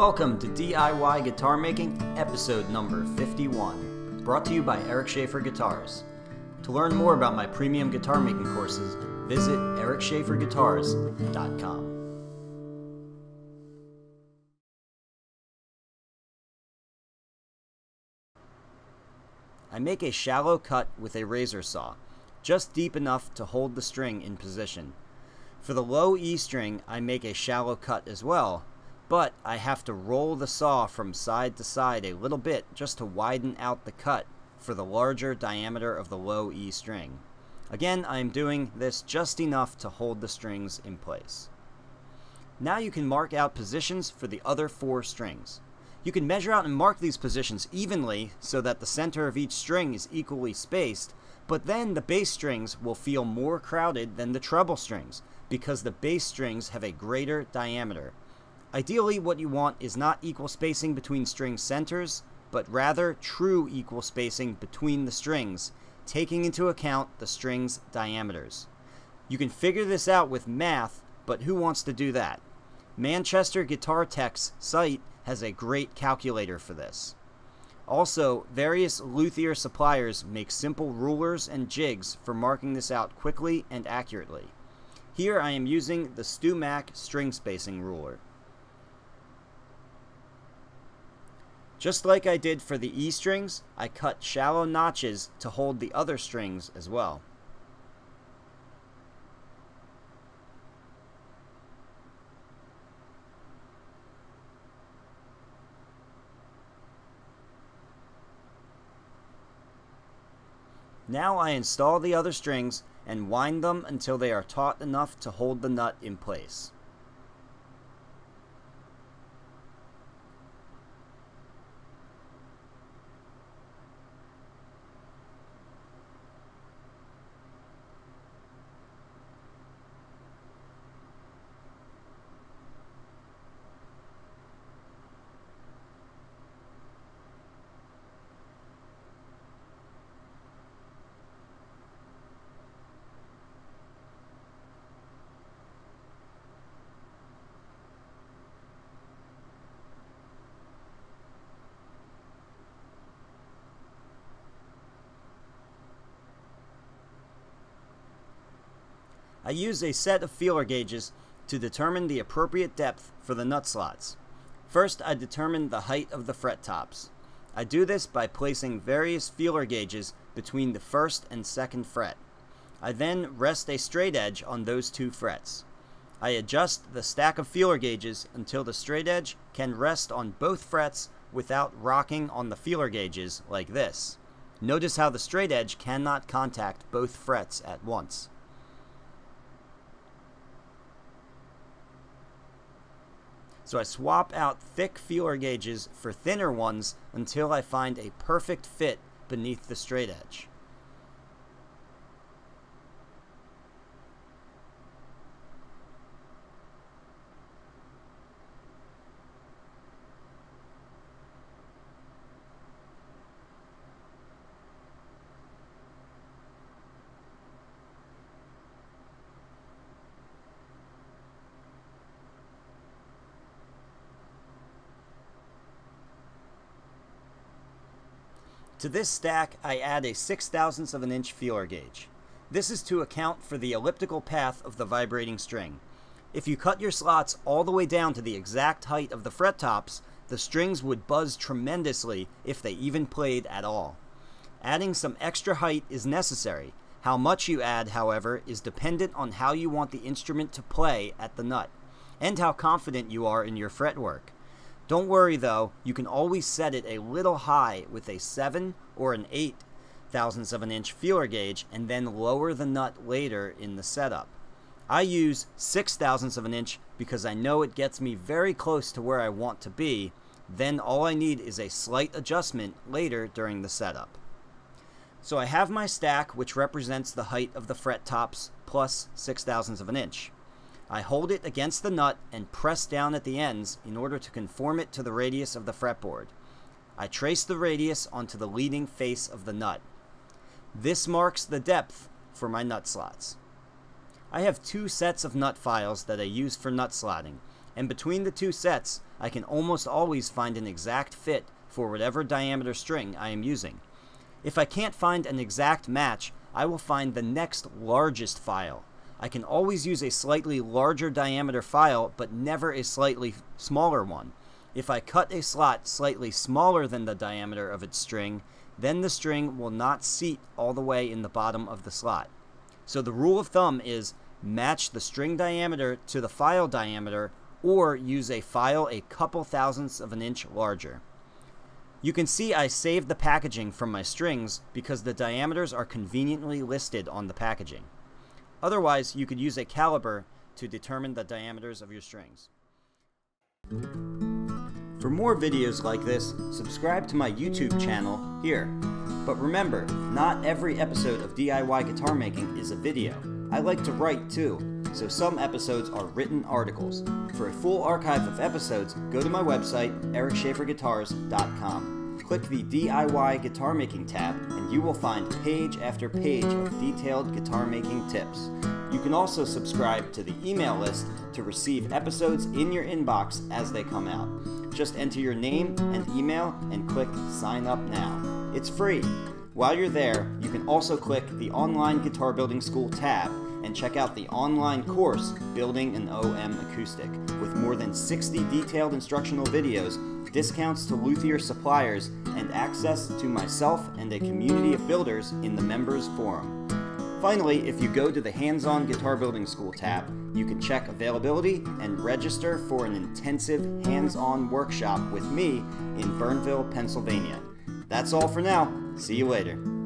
Welcome to DIY Guitar Making, episode number 51, brought to you by Eric Schaefer Guitars. To learn more about my premium guitar making courses, visit ericschaeferguitars.com. I make a shallow cut with a razor saw, just deep enough to hold the string in position. For the low E string, I make a shallow cut as well, but I have to roll the saw from side to side a little bit just to widen out the cut for the larger diameter of the low E string. Again, I am doing this just enough to hold the strings in place. Now you can mark out positions for the other four strings. You can measure out and mark these positions evenly so that the center of each string is equally spaced, but then the bass strings will feel more crowded than the treble strings because the bass strings have a greater diameter. Ideally, what you want is not equal spacing between string centers, but rather true equal spacing between the strings, taking into account the string's diameters. You can figure this out with math, but who wants to do that? Manchester Guitar Tech's site has a great calculator for this. Also, various luthier suppliers make simple rulers and jigs for marking this out quickly and accurately. Here I am using the StewMac string spacing ruler. Just like I did for the E strings, I cut shallow notches to hold the other strings as well. Now I install the other strings and wind them until they are taut enough to hold the nut in place. I use a set of feeler gauges to determine the appropriate depth for the nut slots. First, I determine the height of the fret tops. I do this by placing various feeler gauges between the first and second fret. I then rest a straight edge on those two frets. I adjust the stack of feeler gauges until the straight edge can rest on both frets without rocking on the feeler gauges like this. Notice how the straight edge cannot contact both frets at once. So I swap out thick feeler gauges for thinner ones until I find a perfect fit beneath the straight edge. To this stack, I add a 6 thousandths of an inch feeler gauge. This is to account for the elliptical path of the vibrating string. If you cut your slots all the way down to the exact height of the fret tops, the strings would buzz tremendously if they even played at all. Adding some extra height is necessary. How much you add, however, is dependent on how you want the instrument to play at the nut, and how confident you are in your fretwork. Don't worry though, you can always set it a little high with a 7 or an 8 thousandths of an inch feeler gauge and then lower the nut later in the setup. I use 6 thousandths of an inch because I know it gets me very close to where I want to be, then all I need is a slight adjustment later during the setup. So I have my stack which represents the height of the fret tops plus 6 thousandths of an inch. I hold it against the nut and press down at the ends in order to conform it to the radius of the fretboard. I trace the radius onto the leading face of the nut. This marks the depth for my nut slots. I have two sets of nut files that I use for nut slotting. and between the two sets, I can almost always find an exact fit for whatever diameter string I am using. If I can't find an exact match, I will find the next largest file. I can always use a slightly larger diameter file, but never a slightly smaller one. If I cut a slot slightly smaller than the diameter of its string, then the string will not seat all the way in the bottom of the slot. So the rule of thumb is match the string diameter to the file diameter or use a file a couple thousandths of an inch larger. You can see I saved the packaging from my strings because the diameters are conveniently listed on the packaging. Otherwise, you could use a caliper to determine the diameters of your strings. For more videos like this, subscribe to my YouTube channel here. But remember, not every episode of DIY guitar making is a video. I like to write too, so some episodes are written articles. For a full archive of episodes, go to my website, ericschaeferguitars.com. Click the DIY guitar making tab, and you will find page after page of detailed guitar making tips. You can also subscribe to the email list to receive episodes in your inbox as they come out. Just enter your name and email and click Sign Up Now. It's free. While you're there, you can also click the Online Guitar Building School tab and check out the online course Building an OM Acoustic with more than 60 detailed instructional videos, discounts to luthier suppliers, and access to myself and a community of builders in the members forum. Finally, if you go to the Hands-On Guitar Building School tab, you can check availability and register for an intensive hands-on workshop with me in Bernville, Pennsylvania. That's all for now. See you later.